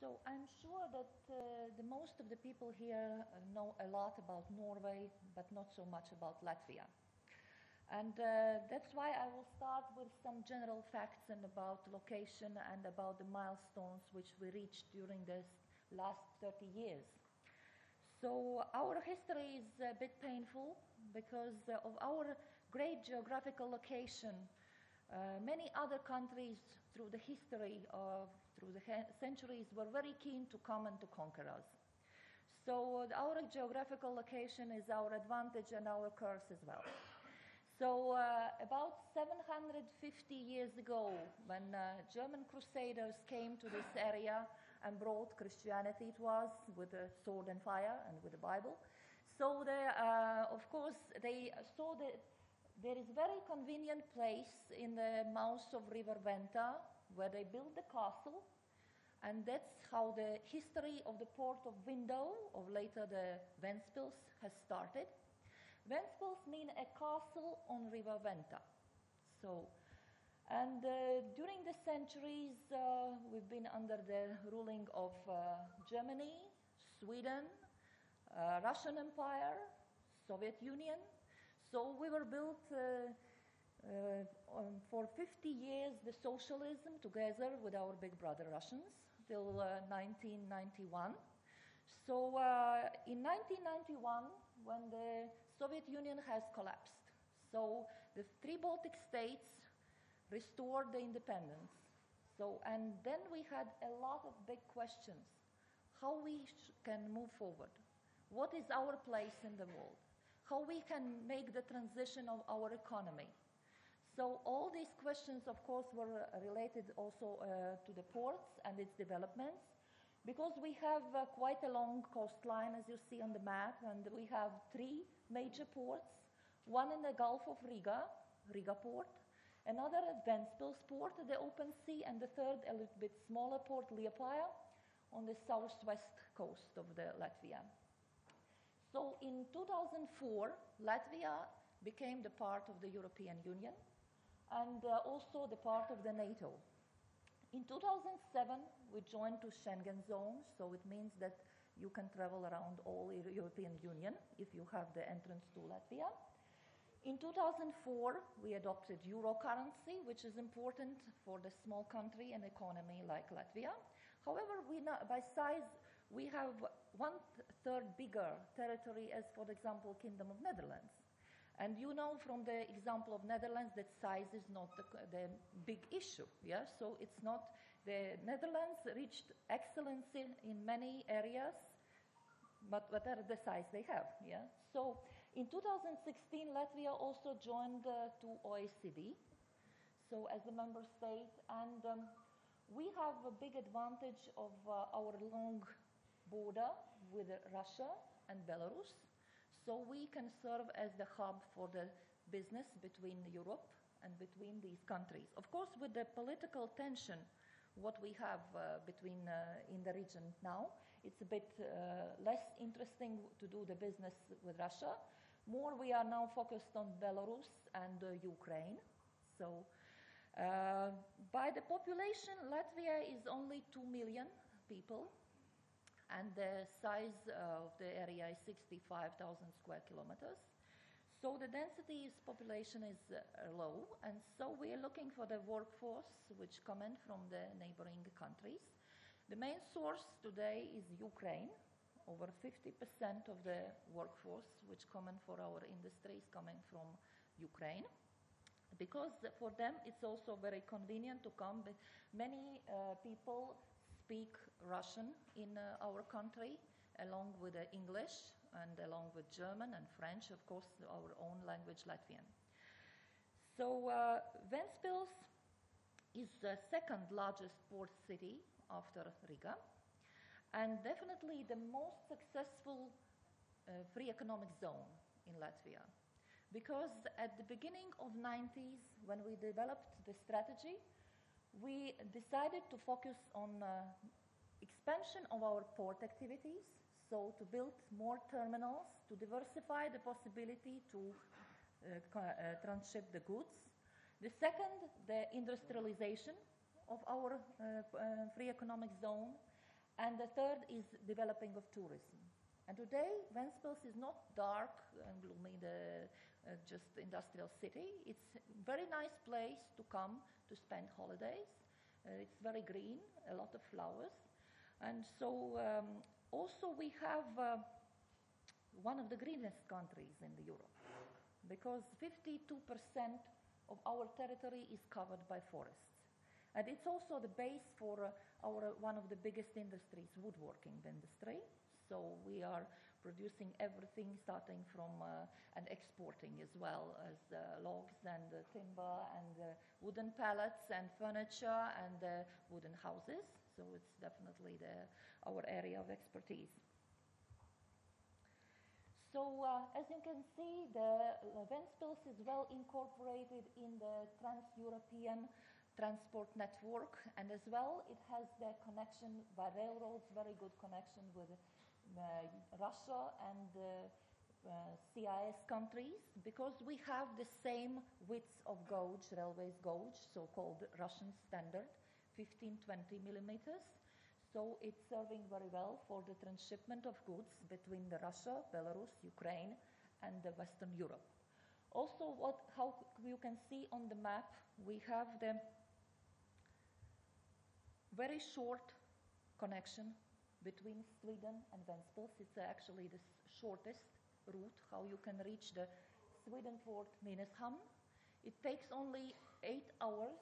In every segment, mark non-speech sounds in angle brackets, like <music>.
So I'm sure that uh, the most of the people here know a lot about Norway, but not so much about Latvia. And uh, that's why I will start with some general facts and about location and about the milestones which we reached during this last 30 years. So our history is a bit painful because uh, of our great geographical location. Uh, many other countries through the history of through the centuries were very keen to come and to conquer us. So our geographical location is our advantage and our curse as well. So, uh, about 750 years ago, when uh, German crusaders came to this area and brought Christianity to us with the sword and fire and with the Bible, so they, uh, of course, they saw that there is a very convenient place in the mouth of River Venta where they built the castle, and that's how the history of the port of Windau, or later the Ventspils, has started. Ventspils mean a castle on River Venta. So, and uh, during the centuries, uh, we've been under the ruling of uh, Germany, Sweden, uh, Russian Empire, Soviet Union. So we were built uh, uh, for 50 years the socialism together with our big brother Russians till 1991. So uh, in 1991, when the Soviet Union has collapsed, so the three Baltic states restored the independence. So, and then we had a lot of big questions. How we can move forward? What is our place in the world? How we can make the transition of our economy? So all these questions, of course, were related also uh, to the ports and its developments. Because we have uh, quite a long coastline, as you see on the map, and we have three major ports one in the Gulf of Riga, Riga port, another at Ventspils port, the open sea, and the third, a little bit smaller port, Liepāja, on the southwest coast of the Latvia. So in 2004, Latvia became the part of the European Union and uh, also the part of the NATO. In 2007, we joined to Schengen zone, so it means that you can travel around all European Union if you have the entrance to Latvia. In 2004, we adopted euro currency, which is important for the small country and economy like Latvia. However, we not, by size, we have one third bigger territory as, for example, Kingdom of Netherlands. And you know from the example of Netherlands that size is not the, the, big issue. Yeah, so it's not the Netherlands reached excellency in many areas, but what are the size they have? Yeah. So in 2016, Latvia also joined uh, to OECD, so as a member state, and um, we have a big advantage of uh, our long border with Russia and Belarus. So we can serve as the hub for the business between Europe and between these countries. Of course, with the political tension, what we have uh, between uh, in the region now, it's a bit uh, less interesting to do the business with Russia. More, we are now focused on Belarus and uh, Ukraine. So, uh, by the population, Latvia is only two million people and the size of the area is 65,000 square kilometers. So the density is population is uh, low, and so we are looking for the workforce which come from the neighboring countries. The main source today is Ukraine. Over 50% of the workforce which come for our industry is coming from Ukraine because for them it's also very convenient to come. Many uh, people speak Russian in uh, our country, along with uh, English and along with German and French, of course, our own language, Latvian. So, uh, Ventspils is the second largest port city after Riga, and definitely the most successful uh, free economic zone in Latvia. Because at the beginning of 90s, when we developed the strategy, we decided to focus on uh, expansion of our port activities, so to build more terminals, to diversify the possibility to uh, uh, transship the goods. The second, the industrialization of our uh, uh, free economic zone. And the third is developing of tourism. And today, Ventspils is not dark and gloomy, the uh, just industrial city. It's a very nice place to come to spend holidays. Uh, it's very green, a lot of flowers. And so um, also we have uh, one of the greenest countries in Europe because 52% of our territory is covered by forests. And it's also the base for uh, our, one of the biggest industries, woodworking industry. So we are producing everything starting from uh, and exporting as well as uh, logs and uh, timber and uh, wooden pallets and furniture and uh, wooden houses. So it's definitely the, our area of expertise. So uh, as you can see, the Ventspils is well incorporated in the Trans-European transport network, and as well it has the connection by railroads, very good connection with uh, Russia and uh, CIS countries because we have the same width of gauge, railways gauge, so-called Russian standard, 15-20 millimeters. So it's serving very well for the transshipment of goods between Russia, Belarus, Ukraine, and Western Europe. Also, what, how you can see on the map, we have the very short connection between Sweden and Ventspils. It's actually the shortest route how you can reach the Sweden port Nynäshamn. It takes only eight hours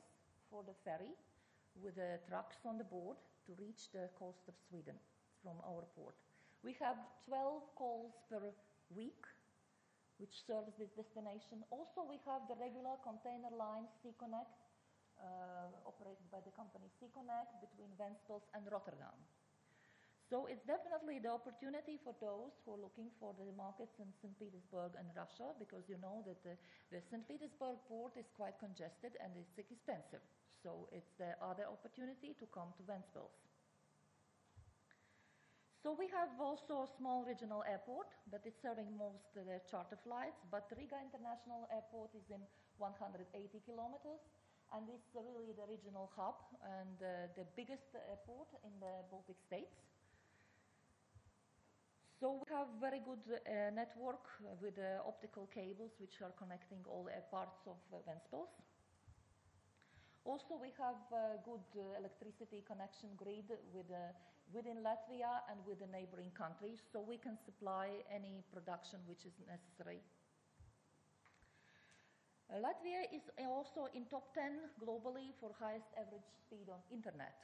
for the ferry with the trucks on the board to reach the coast of Sweden from our port. We have 12 calls per week which serves this destination. Also, we have the regular container line SeaConnect, uh, operated by the company SeaConnect between Ventspils and Rotterdam. So it's definitely the opportunity for those who are looking for the markets in St. Petersburg and Russia, because you know that the, the St. Petersburg port is quite congested and it's expensive. So it's the other opportunity to come to Ventspils. So we have also a small regional airport, but it's serving most the charter flights. But Riga International Airport is in 180 kilometers, and it's really the regional hub and uh, the biggest airport in the Baltic states. So we have very good uh, network with uh, optical cables which are connecting all uh, parts of uh, Ventspils. Also, we have a good uh, electricity connection grid with, uh, within Latvia and with the neighboring countries, so we can supply any production which is necessary. Latvia is also in top 10 globally for highest average speed on internet.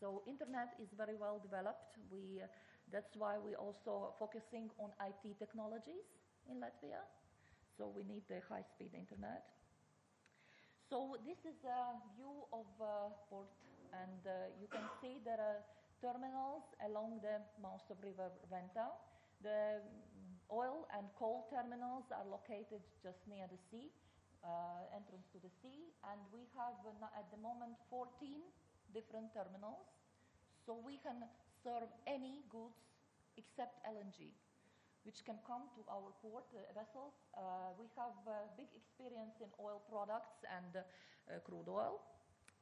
So internet is very well developed. We that's why we're also focusing on IT technologies in Latvia. So we need the high-speed internet. So this is a view of uh, port, and uh, you can see there are terminals along the mouth of River Venta. The oil and coal terminals are located just near the sea, uh, entrance to the sea, and we have uh, at the moment 14 different terminals. So we can serve any goods except LNG, which can come to our port uh, vessels. Uh, we have uh, big experience in oil products and uh, crude oil.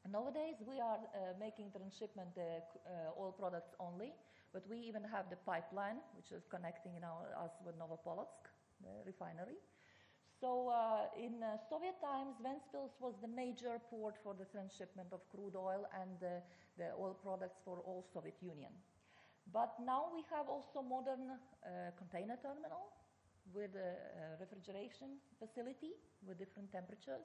Nowadays, we are uh, making transshipment uh, oil products only, but we even have the pipeline, which is connecting our, us with Novopolotsk, the refinery. So uh, in uh, Soviet times, Ventspils was the major port for the transshipment of crude oil and uh, the oil products for all Soviet Union. But now we have also modern container terminal with a, refrigeration facility with different temperatures.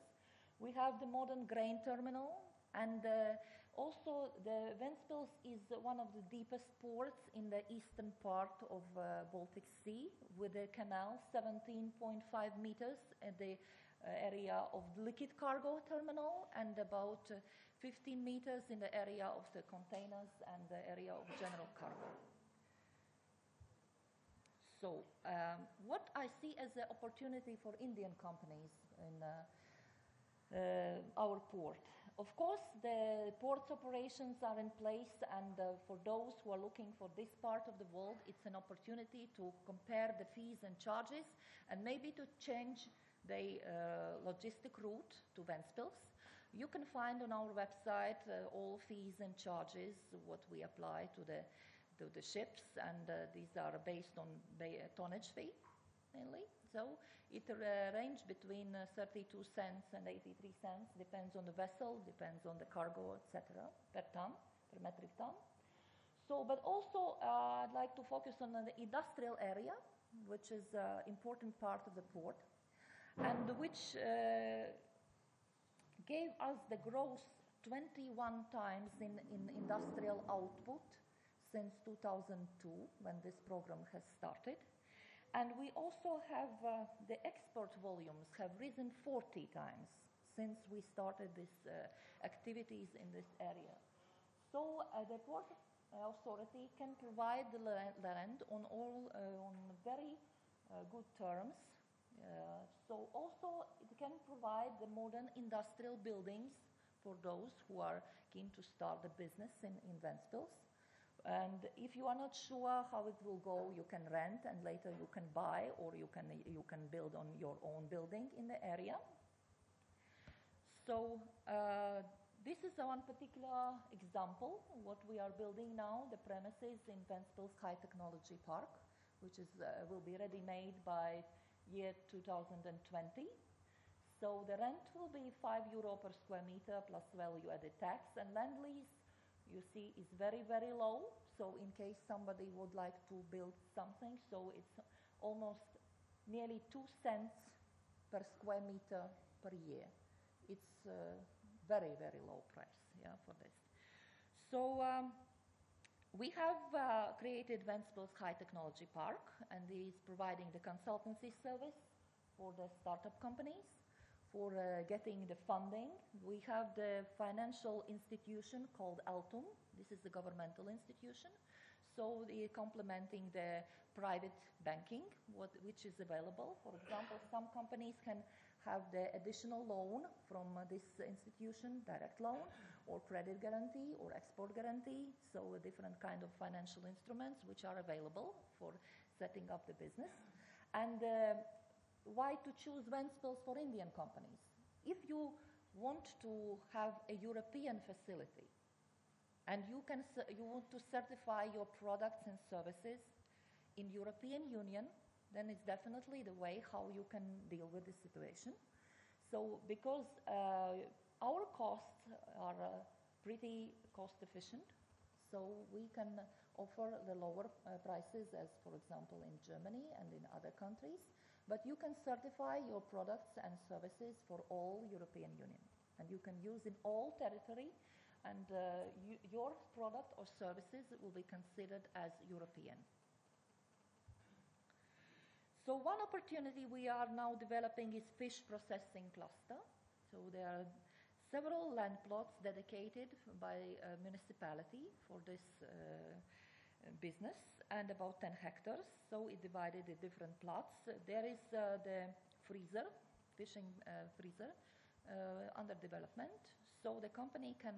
We have the modern grain terminal and uh, also, the Ventspils is one of the deepest ports in the eastern part of uh, Baltic Sea with a canal 17.5 meters at the uh, area of the liquid cargo terminal and about uh, 15 meters in the area of the containers and the area of general cargo. So, um, what I see as an opportunity for Indian companies in uh, uh, our port of course, the ports operations are in place, and uh, for those who are looking for this part of the world, it's an opportunity to compare the fees and charges and maybe to change the uh, logistic route to Ventspils. You can find on our website uh, all fees and charges, what we apply to the to the ships, and uh, these are based on tonnage fee mainly. So it uh, range between uh, 32 cents and 83 cents, depends on the vessel, depends on the cargo, etc., per ton, per metric ton. So, but also uh, I'd like to focus on the industrial area, which is an important part of the port, and which uh, gave us the growth 21 times in, in industrial output since 2002, when this program has started. And we also have uh, the export volumes have risen 40 times since we started these uh, activities in this area. So uh, the port authority can provide the land on all uh, on very uh, good terms. Uh, so also it can provide the modern industrial buildings for those who are keen to start a business in, in Ventspils. And if you are not sure how it will go, you can rent and later you can buy or you can, you can build on your own building in the area. So uh, this is one particular example, what we are building now, the premises in Ventspils High Technology Park, which is, uh, will be ready-made by year 2020. So the rent will be 5 euro per square meter plus value-added tax, and land lease you see is very, very low. So in case somebody would like to build something, so it's almost nearly two cents per square meter per year. It's uh, very, very low price yeah, for this. So um, we have uh, created Ventspils High Technology Park, and is providing the consultancy service for the startup companies for uh, getting the funding. We have the financial institution called Altum. This is the governmental institution. So the complementing the private banking, what, which is available. For example, some companies can have the additional loan from uh, this institution, direct loan, or credit guarantee, or export guarantee. So a different kind of financial instruments which are available for setting up the business. And uh, why to choose Ventspils for Indian companies? If you want to have a European facility and you, can, you want to certify your products and services in European Union, then it's definitely the way how you can deal with the situation. So because uh, our costs are uh, pretty cost efficient, so we can offer the lower uh, prices as, for example, in Germany and in other countries but you can certify your products and services for all European Union. And you can use in all territory, and uh, you, your product or services will be considered as European. So one opportunity we are now developing is fish processing cluster. So there are several land plots dedicated by a municipality for this uh, business and about 10 hectares. So it divided the different plots. There is uh, the freezer, fishing uh, freezer, under development. So the company can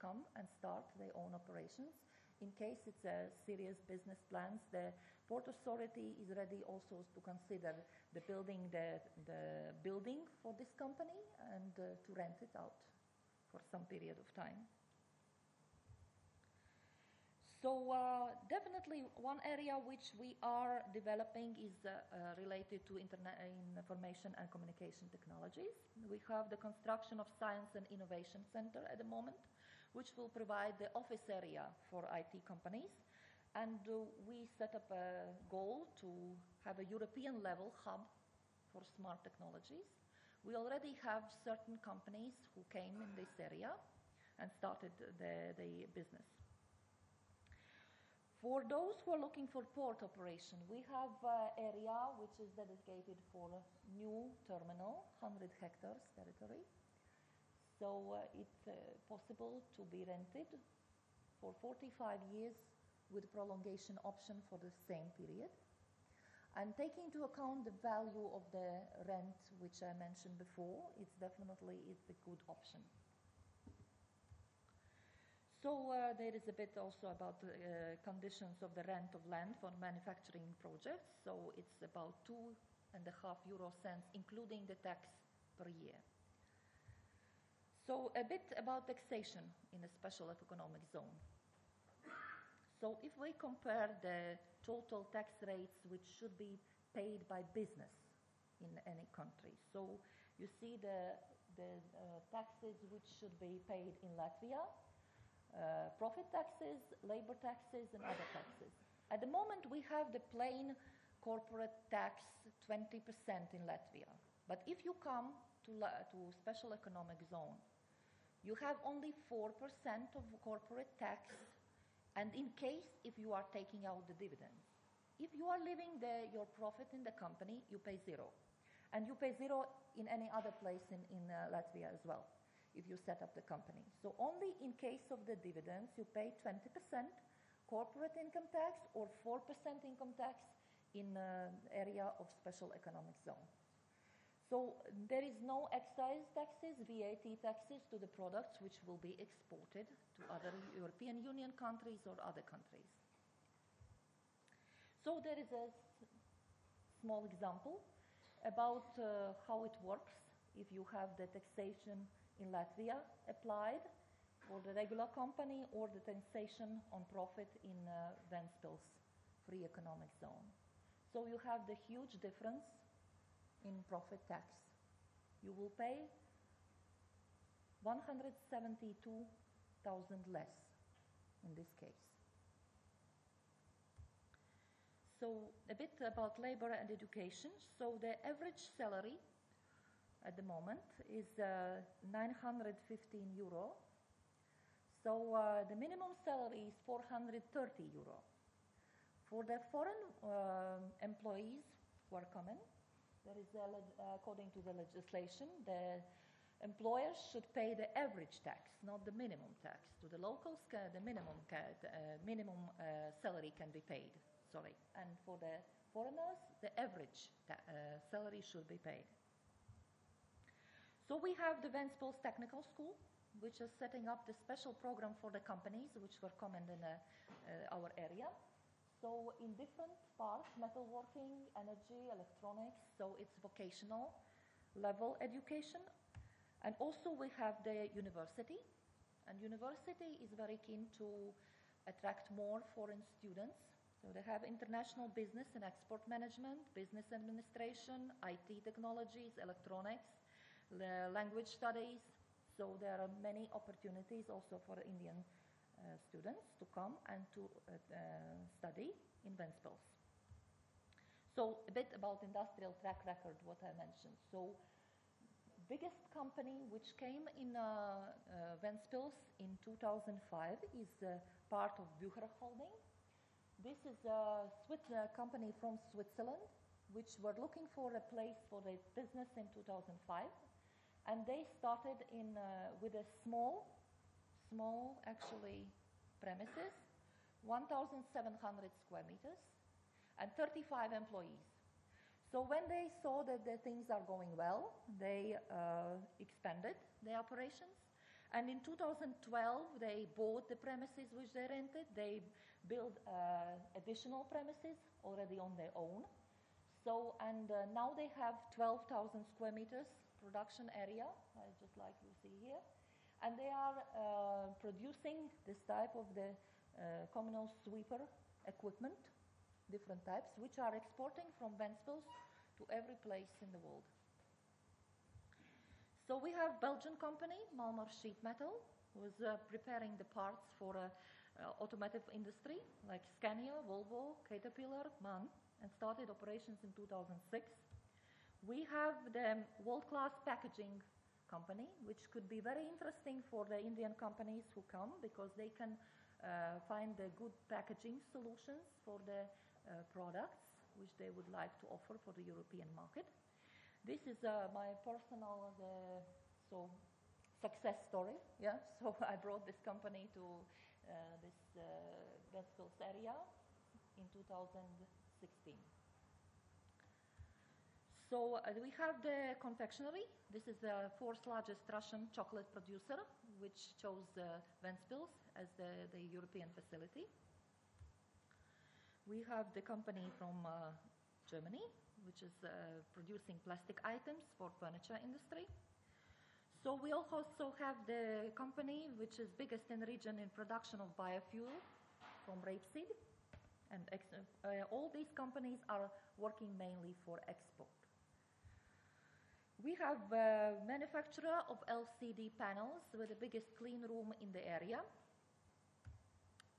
come and start their own operations. In case it's a serious business plans, the Port Authority is ready also to consider the building the, the building for this company and uh, to rent it out for some period of time. So uh, definitely one area which we are developing is uh, uh, related to information and communication technologies. We have the construction of Science and Innovation Center at the moment, which will provide the office area for IT companies. And uh, we set up a goal to have a European level hub for smart technologies. We already have certain companies who came in this area and started the, the business. For those who are looking for port operation, we have uh, area which is dedicated for a new terminal, 100 hectares territory. So uh, it's uh, possible to be rented for 45 years with prolongation option for the same period. And taking into account the value of the rent, which I mentioned before, it's definitely it's a good option. So uh, there is a bit also about the uh, conditions of the rent of land for manufacturing projects. So it's about two and a half euro cents, including the tax per year. So a bit about taxation in a special economic zone. So if we compare the total tax rates which should be paid by business in any country, so you see the, the uh, taxes which should be paid in Latvia, uh, profit taxes, labor taxes, and other taxes. At the moment, we have the plain corporate tax 20% in Latvia. But if you come to, to special economic zone, you have only 4% of corporate tax, and in case if you are taking out the dividends. If you are leaving the, your profit in the company, you pay zero. And you pay zero in any other place in, in uh, Latvia as well, if you set up the company. So only in case of the dividends, you pay 20% corporate income tax or 4% income tax in uh, area of special economic zone. So there is no excise taxes, VAT taxes to the products which will be exported to other European Union countries or other countries. So there is a small example about uh, how it works if you have the taxation in Latvia applied for the regular company or the taxation on profit in uh, Ventspils free economic zone. So you have the huge difference in profit tax. You will pay 172,000 less in this case. So a bit about labor and education. So the average salary at the moment is uh, 915 euro. So uh, the minimum salary is 430 euro. For the foreign um employees who are coming, there is uh, according to the legislation, the employers should pay the average tax, not the minimum tax. To the locals, the minimum uh, minimum uh, salary can be paid. Sorry, and for the foreigners, the average uh, salary should be paid. So we have the Ventspils Technical School, which is setting up the special program for the companies which were common in uh, our area. So in different parts, metalworking, energy, electronics, so it's vocational level education. And also we have the university, and university is very keen to attract more foreign students. So they have international business and export management, business administration, IT technologies, electronics, language studies. So there are many opportunities also for Indian students to come and to uh, uh, study in Ventspils. So a bit about industrial track record, what I mentioned. So biggest company which came in uh, uh, Ventspils in 2005 is uh, part of Bucher Holding. This is a Swiss uh, company from Switzerland which were looking for a place for their business in 2005 and they started in uh, with a small small actually premises 1700 square meters and 35 employees. So when they saw that the things are going well they uh, expanded their operations. And in 2012 they bought the premises which they rented. They built uh, additional premises already on their own. So and uh, now they have 12,000 square meters production area just like you see here and they are uh, producing this type of the uh, communal sweeper equipment, different types, which are exporting from Ventspils to every place in the world. So we have Belgian company, Malmar Sheet Metal, who is uh, preparing the parts for uh, uh, automotive industry like Scania, Volvo, Caterpillar, MAN, and started operations in 2006. We have the world-class packaging company, which could be very interesting for the Indian companies who come because they can uh, find the good packaging solutions for the uh, products which they would like to offer for the European market. This is uh, my personal uh, so success story. Yeah, <laughs> so I brought this company to uh, this uh, Ventspils area in 2016. So uh, we have the confectionery. This is the fourth largest Russian chocolate producer, which chose uh, Ventspils as the, the European facility. We have the company from uh, Germany, which is uh, producing plastic items for furniture industry. So we also have the company which is biggest in the region in production of biofuel from rapeseed. And uh, all these companies are working mainly for export. We have a manufacturer of LCD panels with the biggest clean room in the area.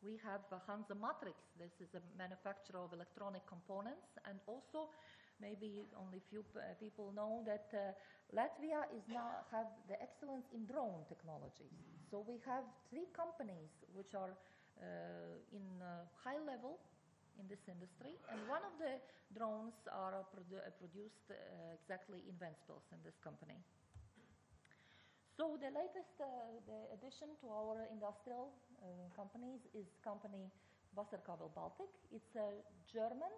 We have Hansa Matrix. This is a manufacturer of electronic components, and also maybe only few uh, people know that uh, Latvia is now have the excellence in drone technologies. So we have three companies which are uh, in uh, high level in this industry, and one of the drones are produ produced uh, exactly in Ventspils in this company. So the latest uh, the addition to our industrial uh, companies is company Wasserkabel Baltic. It's a German,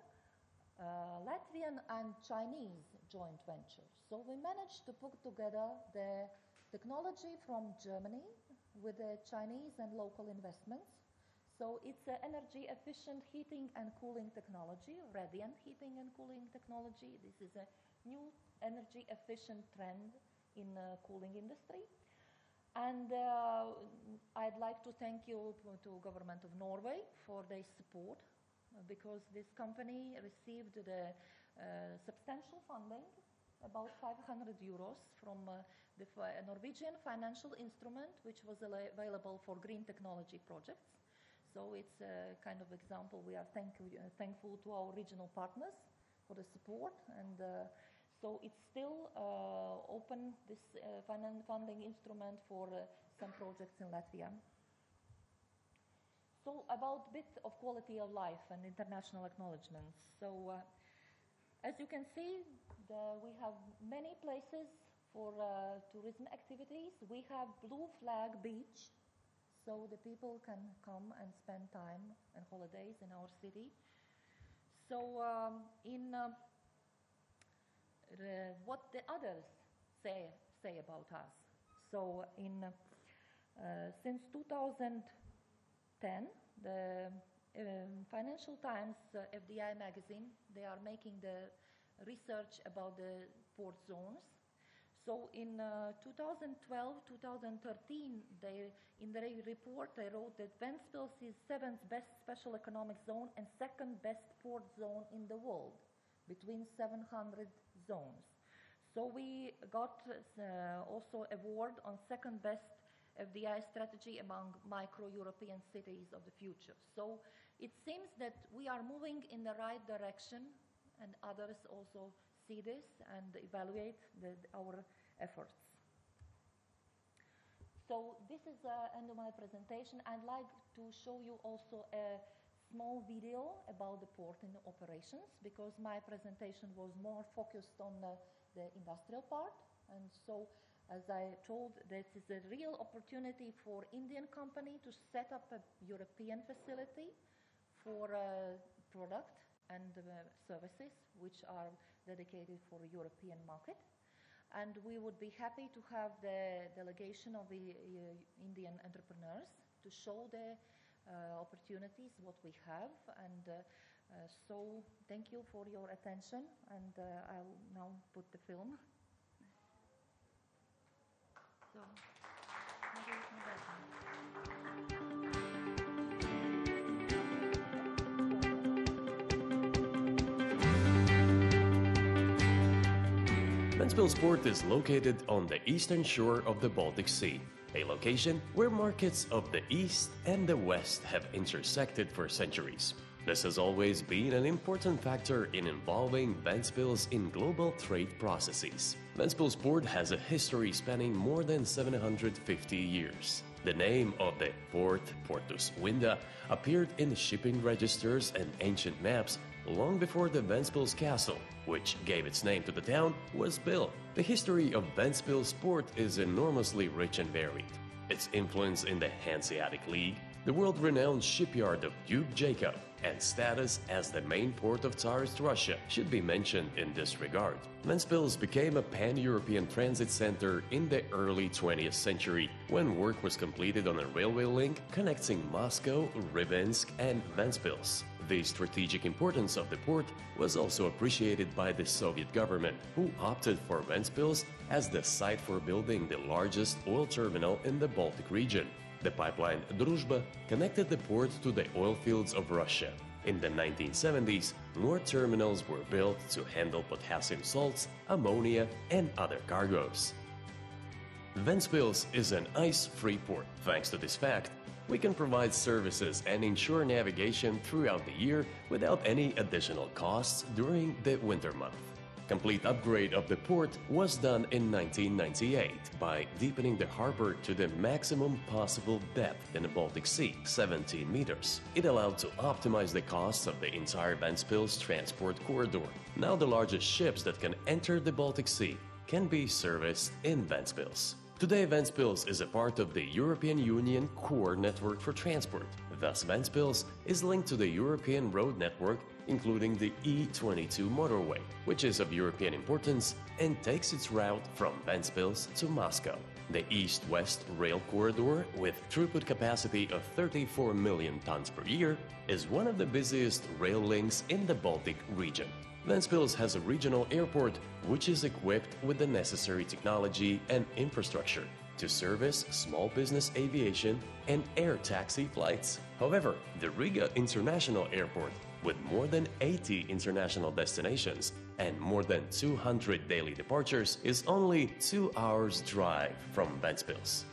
uh, Latvian, and Chinese joint venture. So we managed to put together the technology from Germany with the Chinese and local investments so it's an energy efficient heating and cooling technology, radiant heating and cooling technology. This is a new energy efficient trend in uh, cooling industry. And uh, I'd like to thank you to government of Norway for their support because this company received the uh, substantial funding, about 500 euros from uh, the Norwegian financial instrument, which was available for green technology projects. So it's a kind of example. We are thank, uh, thankful to our regional partners for the support, and uh, so it's still uh, open this uh, funding instrument for uh, some projects in Latvia. So about bit of quality of life and international acknowledgements. So uh, as you can see, the, we have many places for tourism activities. We have Blue Flag Beach so the people can come and spend time and holidays in our city. So um, in uh, what the others say say about us. So in uh, since 2010, the um, Financial Times uh, FDI magazine they are making the research about the port zones so in uh, 2012, 2013, they, in their report, they wrote that Ventspils is seventh best special economic zone and second best port zone in the world, between 700 zones. So we got uh, also award on second best FDI strategy among micro-European cities of the future. So it seems that we are moving in the right direction and others also see this and evaluate the, our efforts. So this is the end of my presentation. I'd like to show you also a small video about the port and operations because my presentation was more focused on the, the industrial part. And so, as I told, this is a real opportunity for Indian company to set up a European facility for a product and uh, services which are dedicated for European market. And we would be happy to have the delegation of the uh, Indian entrepreneurs to show the uh, opportunities, what we have. And uh, uh so thank you for your attention. And I'll now put the film. So, Ventspils port is located on the eastern shore of the Baltic Sea, a location where markets of the east and the west have intersected for centuries. This has always been an important factor in involving Ventspils in global trade processes. Ventspils port has a history spanning more than 750 years. The name of the port, Portus Vinda, appeared in shipping registers and ancient maps long before the Ventspils Castle, which gave its name to the town, was built. The history of Ventspils port is enormously rich and varied. Its influence in the Hanseatic League, the world-renowned shipyard of Duke Jacob, and status as the main port of Tsarist Russia should be mentioned in this regard. Ventspils became a pan-European transit center in the early 20th century, when work was completed on a railway link connecting Moscow, Rybinsk, and Ventspils. The strategic importance of the port was also appreciated by the Soviet government, who opted for Ventspils as the site for building the largest oil terminal in the Baltic region. The pipeline Druzhba connected the port to the oil fields of Russia. In the 1970s, more terminals were built to handle potassium salts, ammonia, and other cargoes. Ventspils is an ice-free port. Thanks to this fact, we can provide services and ensure navigation throughout the year without any additional costs during the winter month. Complete upgrade of the port was done in 1998 by deepening the harbor to the maximum possible depth in the Baltic Sea, 17 meters. It allowed to optimize the costs of the entire Ventspils transport corridor. Now the largest ships that can enter the Baltic Sea can be serviced in Ventspils. Today, Ventspils is a part of the European Union core network for transport. Thus, Ventspils is linked to the European road network, including the E22 motorway, which is of European importance and takes its route from Ventspils to Moscow. The east-west rail corridor, with throughput capacity of 34 million tons per year, is one of the busiest rail links in the Baltic region. Ventspils has a regional airport which is equipped with the necessary technology and infrastructure to service small business aviation and air taxi flights. However, the Riga International Airport, with more than 80 international destinations and more than 200 daily departures, is only two hours' drive from Ventspils.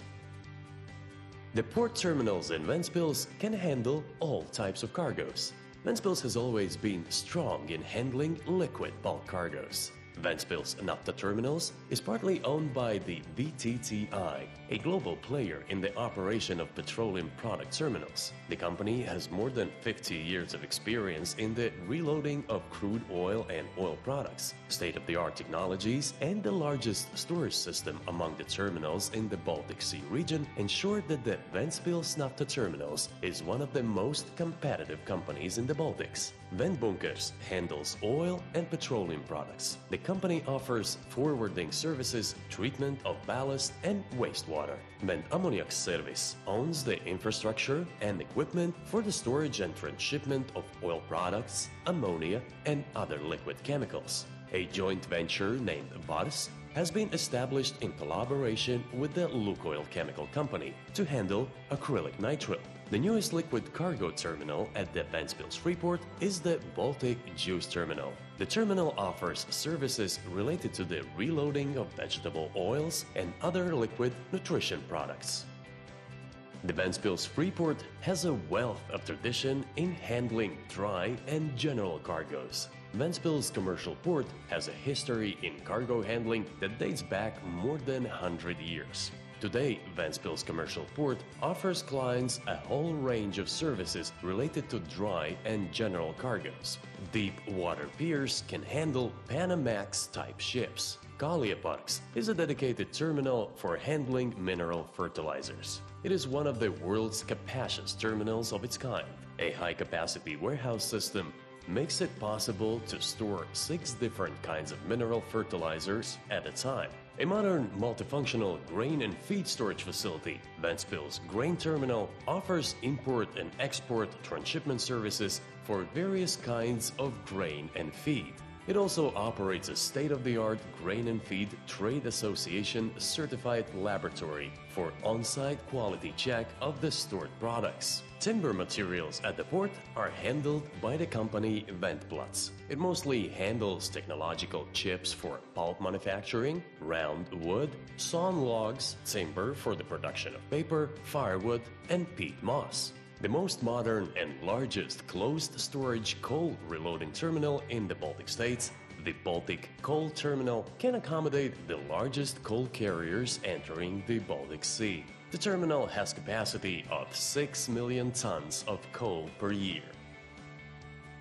The port terminals in Ventspils can handle all types of cargoes. Ventspils has always been strong in handling liquid bulk cargoes. Ventspils Naphtha Terminals is partly owned by the VTTI, a global player in the operation of petroleum product terminals. The company has more than 50 years of experience in the reloading of crude oil and oil products, state-of-the-art technologies, and the largest storage system among the terminals in the Baltic Sea region ensure that the Ventspils Naphtha Terminals is one of the most competitive companies in the Baltics. Ventbunkers handles oil and petroleum products. The company offers forwarding services, treatment of ballast and wastewater. Vent Ammoniak Service owns the infrastructure and equipment for the storage and transshipment of oil products, ammonia, and other liquid chemicals. A joint venture named VARS has been established in collaboration with the Lukoil Chemical Company to handle acrylic nitrile. The newest liquid cargo terminal at the Ventspils Freeport is the Baltic Juice Terminal. The terminal offers services related to the reloading of vegetable oils and other liquid nutrition products. The Ventspils Freeport has a wealth of tradition in handling dry and general cargoes. Ventspils Commercial Port has a history in cargo handling that dates back more than 100 years. Today, Ventspils Commercial Port offers clients a whole range of services related to dry and general cargoes. Deep water piers can handle Panamax type ships. Parks is a dedicated terminal for handling mineral fertilizers. It is one of the world's capacious terminals of its kind. A high capacity warehouse system makes it possible to store six different kinds of mineral fertilizers at a time. A modern multifunctional grain and feed storage facility, Ventspils Grain Terminal, offers import and export transshipment services for various kinds of grain and feed. It also operates a state-of-the-art Grain and Feed Trade Association certified laboratory for on-site quality check of the stored products. Timber materials at the port are handled by the company Ventplac. It mostly handles technological chips for pulp manufacturing, round wood, sawn logs, timber for the production of paper, firewood, and peat moss the most modern and largest closed storage coal reloading terminal in the Baltic states, the Baltic Coal Terminal can accommodate the largest coal carriers entering the Baltic Sea. The terminal has capacity of 6 million tons of coal per year.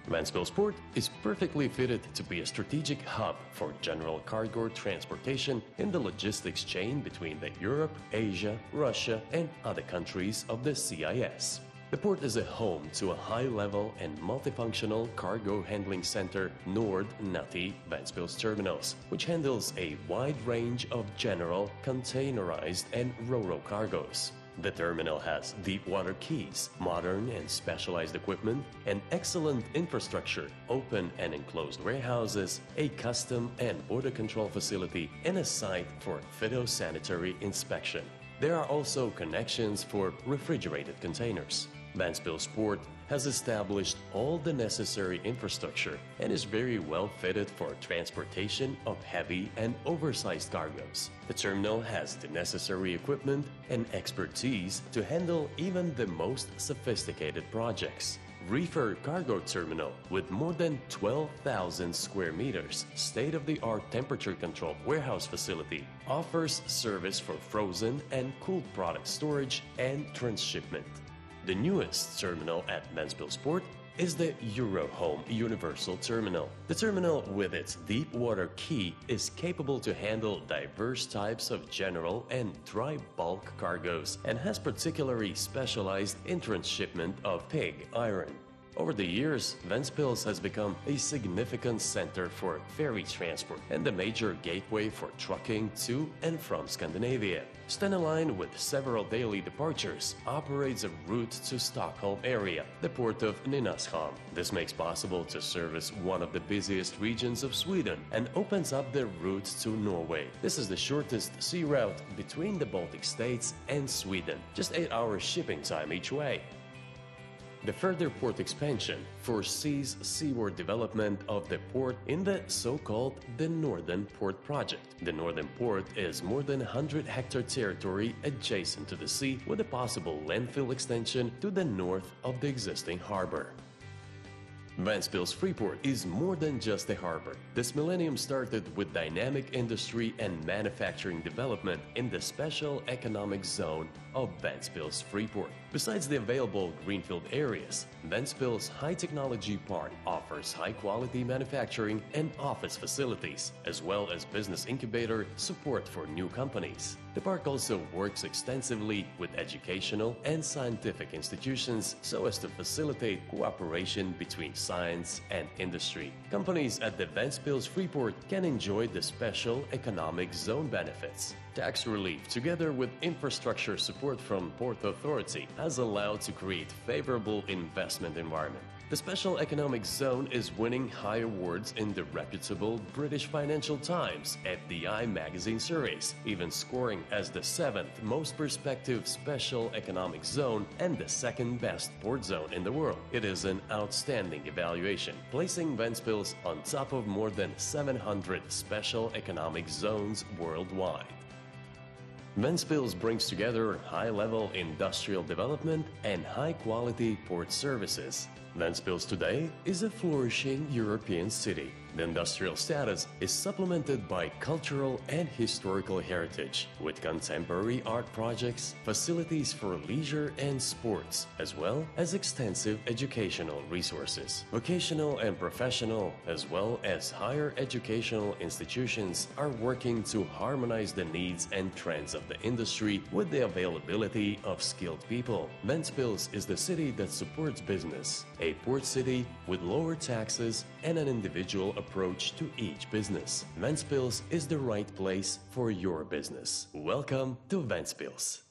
Ventspils Port is perfectly fitted to be a strategic hub for general cargo transportation in the logistics chain between the Europe, Asia, Russia, and other countries of the CIS. The port is a home to a high-level and multifunctional cargo handling center Noord Natie Ventspils terminals, which handles a wide range of general, containerized and ro-ro cargoes. The terminal has deep water quays, modern and specialized equipment, and excellent infrastructure, open and enclosed warehouses, a custom and border control facility, and a site for phytosanitary inspection. There are also connections for refrigerated containers. Ventspils Port has established all the necessary infrastructure and is very well fitted for transportation of heavy and oversized cargoes. The terminal has the necessary equipment and expertise to handle even the most sophisticated projects. Reefer Cargo Terminal, with more than 12,000 square meters, state of the art temperature controlled warehouse facility, offers service for frozen and cooled product storage and transshipment. The newest terminal at Ventspils Port is the Eurohome Universal Terminal. The terminal, with its deep water quay, is capable to handle diverse types of general and dry bulk cargoes and has particularly specialized in transshipment of pig iron. Over the years, Ventspils has become a significant center for ferry transport and a major gateway for trucking to and from Scandinavia. Stena Line, with several daily departures, operates a route to Stockholm area, the port of Nynäshamn. This makes possible to service one of the busiest regions of Sweden and opens up the route to Norway. This is the shortest sea route between the Baltic states and Sweden, just 8 hours shipping time each way. The further port expansion foresees seaward development of the port in the so-called the Northern Port Project. The Northern Port is more than 100 hectare territory adjacent to the sea with a possible landfill extension to the north of the existing harbor. Ventspils Freeport is more than just a harbor. This millennium started with dynamic industry and manufacturing development in the special economic zone of Ventspils Freeport. Besides the available greenfield areas, Ventspils High Technology Park offers high-quality manufacturing and office facilities, as well as business incubator support for new companies. The park also works extensively with educational and scientific institutions so as to facilitate cooperation between science and industry. Companies at the Ventspils Freeport can enjoy the special economic zone benefits. Tax relief, together with infrastructure support from Port Authority, has allowed to create favorable investment environment. The Special Economic Zone is winning high awards in the reputable British Financial Times FDI magazine surveys, even scoring as the seventh most prospective Special Economic Zone and the second best port zone in the world. It is an outstanding evaluation, placing Ventspils on top of more than 700 Special Economic Zones worldwide. Ventspils brings together high-level industrial development and high-quality port services. Ventspils today is a flourishing European city. The industrial status is supplemented by cultural and historical heritage, with contemporary art projects, facilities for leisure and sports, as well as extensive educational resources. Vocational and professional, as well as higher educational institutions, are working to harmonize the needs and trends of the industry with the availability of skilled people. Ventspils is the city that supports business, a port city with lower taxes and an individual approach to each business. Ventspils is the right place for your business. Welcome to Ventspils.